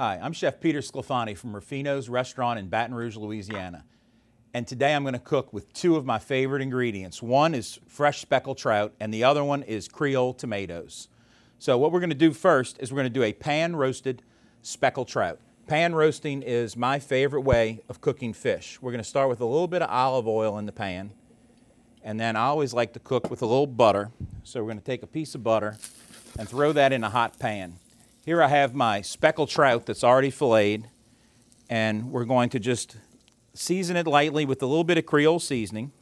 Hi, I'm Chef Peter Sclafani from Ruffino's Restaurant in Baton Rouge, Louisiana. And today I'm going to cook with two of my favorite ingredients. One is fresh speckled trout, and the other one is Creole tomatoes. So what we're going to do first is we're going to do a pan roasted speckled trout. Pan roasting is my favorite way of cooking fish. We're going to start with a little bit of olive oil in the pan, and then I always like to cook with a little butter. So we're going to take a piece of butter and throw that in a hot pan. Here I have my speckled trout that's already filleted, and we're going to just season it lightly with a little bit of Creole seasoning.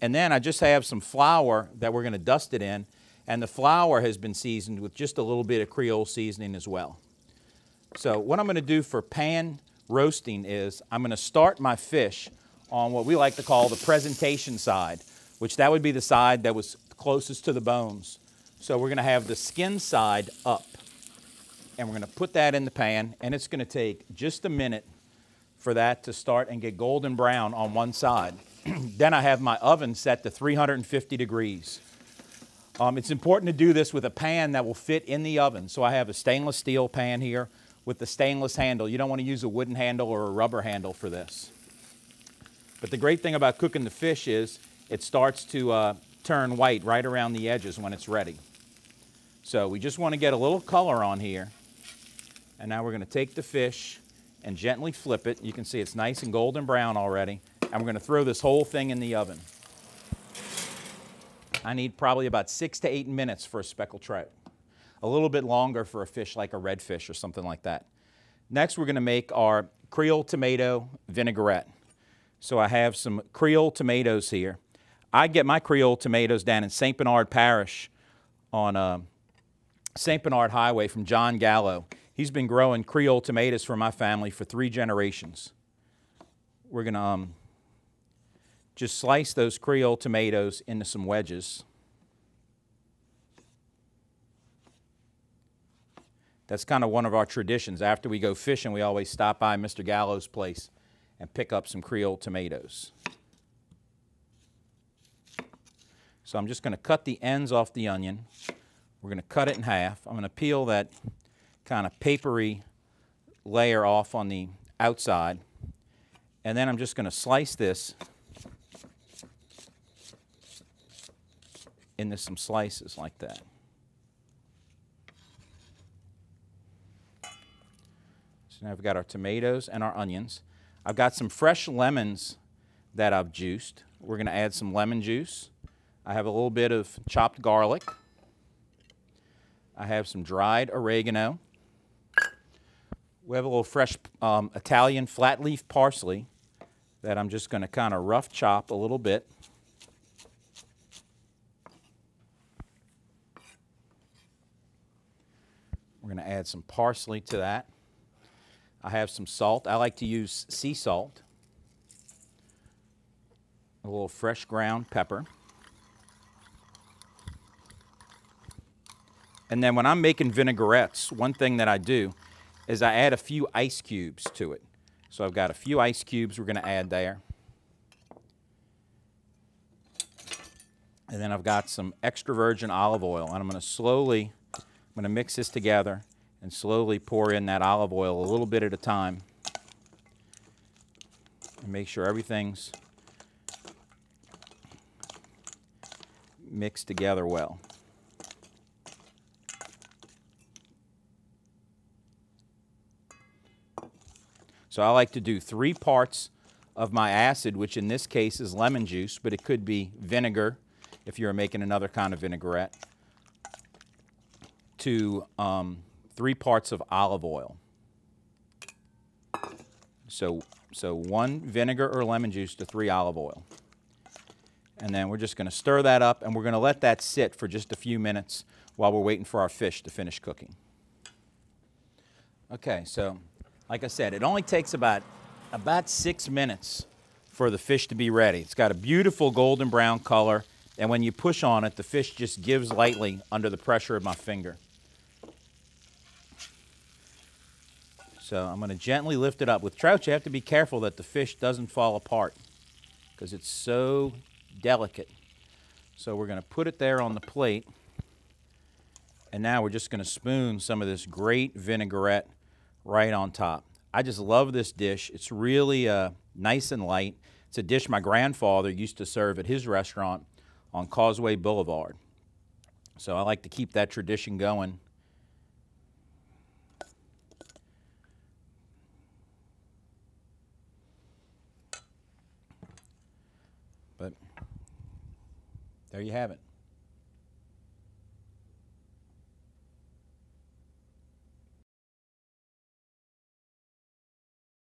And then I just have some flour that we're going to dust it in, and the flour has been seasoned with just a little bit of Creole seasoning as well. So what I'm going to do for pan roasting is I'm going to start my fish on what we like to call the presentation side, which that would be the side that was closest to the bones. So we're going to have the skin side up. And we're going to put that in the pan, and it's going to take just a minute for that to start and get golden brown on one side. then I have my oven set to 350 degrees. Um, it's important to do this with a pan that will fit in the oven. So I have a stainless steel pan here with the stainless handle. You don't want to use a wooden handle or a rubber handle for this. But the great thing about cooking the fish is it starts to uh, turn white right around the edges when it's ready. So we just want to get a little color on here. And now we're going to take the fish and gently flip it. You can see it's nice and golden brown already. And we're going to throw this whole thing in the oven. I need probably about six to eight minutes for a speckled trout. A little bit longer for a fish like a redfish or something like that. Next, we're going to make our Creole tomato vinaigrette. So I have some Creole tomatoes here. I get my Creole tomatoes down in St. Bernard Parish on uh, St. Bernard Highway from John Gallo. He's been growing Creole tomatoes for my family for three generations. We're going to um, just slice those Creole tomatoes into some wedges. That's kind of one of our traditions. After we go fishing, we always stop by Mr. Gallo's place and pick up some Creole tomatoes. So I'm just going to cut the ends off the onion. We're going to cut it in half. I'm going to peel that kind of papery layer off on the outside. And then I'm just going to slice this into some slices like that. So now we've got our tomatoes and our onions. I've got some fresh lemons that I've juiced. We're going to add some lemon juice. I have a little bit of chopped garlic. I have some dried oregano. We have a little fresh um, Italian flat leaf parsley that I'm just going to kind of rough chop a little bit. We're going to add some parsley to that. I have some salt. I like to use sea salt. A little fresh ground pepper. And then when I'm making vinaigrettes, one thing that I do is I add a few ice cubes to it. So I've got a few ice cubes we're going to add there. And then I've got some extra virgin olive oil. And I'm going to slowly, I'm going to mix this together and slowly pour in that olive oil a little bit at a time. And make sure everything's mixed together well. So I like to do three parts of my acid, which in this case is lemon juice, but it could be vinegar if you're making another kind of vinaigrette, to um, three parts of olive oil. So, so one vinegar or lemon juice to three olive oil. And then we're just going to stir that up and we're going to let that sit for just a few minutes while we're waiting for our fish to finish cooking. Okay, so like I said, it only takes about, about six minutes for the fish to be ready. It's got a beautiful golden brown color, and when you push on it, the fish just gives lightly under the pressure of my finger. So I'm going to gently lift it up. With trout, you have to be careful that the fish doesn't fall apart because it's so delicate. So we're going to put it there on the plate And now we're just going to spoon some of this great vinaigrette right on top. I just love this dish. It's really uh, nice and light. It's a dish my grandfather used to serve at his restaurant on Causeway Boulevard. So I like to keep that tradition going. But there you have it.